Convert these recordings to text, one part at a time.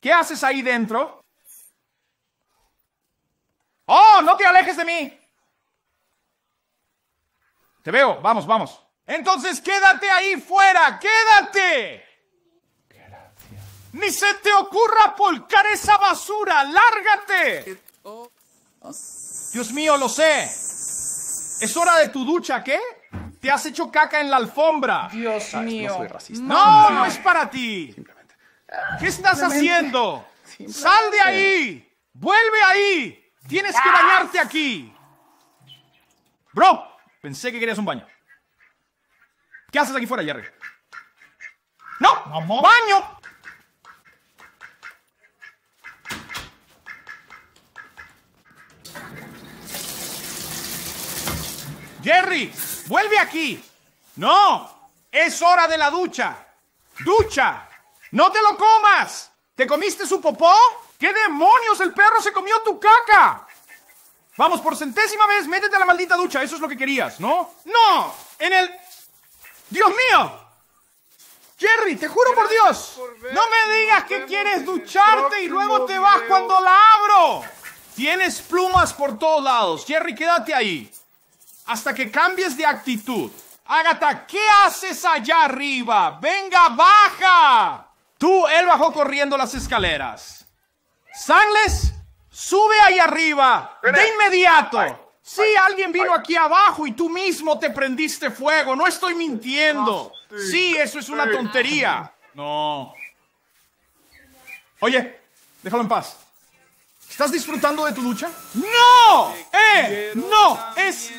¿Qué haces ahí dentro? ¡Oh, no te alejes de mí! Te veo, vamos, vamos. Entonces quédate ahí fuera, quédate. Ni se te ocurra polcar esa basura, lárgate. Dios mío, lo sé. Es hora de tu ducha, ¿qué? Te has hecho caca en la alfombra. Dios mío. No soy racista. No, no es para ti. Simplemente. ¿Qué estás haciendo? Sal de ahí. Vuelve ahí. Tienes que bañarte aquí. Bro, pensé que querías un baño. ¿Qué haces aquí fuera, Jerry? No, baño. Jerry, vuelve aquí. No, es hora de la ducha. Ducha. No te lo comas. ¿Te comiste su popó? ¿Qué demonios? El perro se comió tu caca. Vamos, por centésima vez, métete a la maldita ducha. Eso es lo que querías, ¿no? No, en el... Dios mío. Jerry, te juro por Dios. No me digas que quieres ducharte y luego te vas cuando la abro. Tienes plumas por todos lados. Jerry, quédate ahí. Hasta que cambies de actitud. Agatha, ¿qué haces allá arriba? Venga, baja. Tú, él bajó corriendo las escaleras. Sangles, sube ahí arriba. De inmediato. Sí, alguien vino aquí abajo y tú mismo te prendiste fuego. No estoy mintiendo. Sí, eso es una tontería. No. Oye, déjalo en paz. ¿Estás disfrutando de tu ducha? ¡No! ¡Eh! ¡No! Es...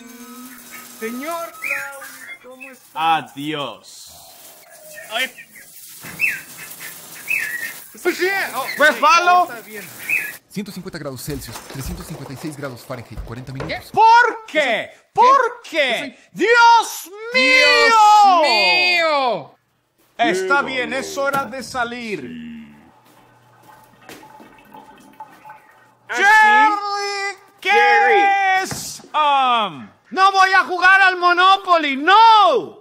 Señor ¿cómo está? Adiós. Pues bien. Oh. Está bien. 150 grados Celsius, 356 grados Fahrenheit, 40 minutos. ¿Por qué? ¿Por qué? ¡Dios mío! ¡Dios mío! Está bien, es hora de salir. Jerry, ¿qué Jerry. es? Um, ¡No voy a jugar al Monopoly! ¡No!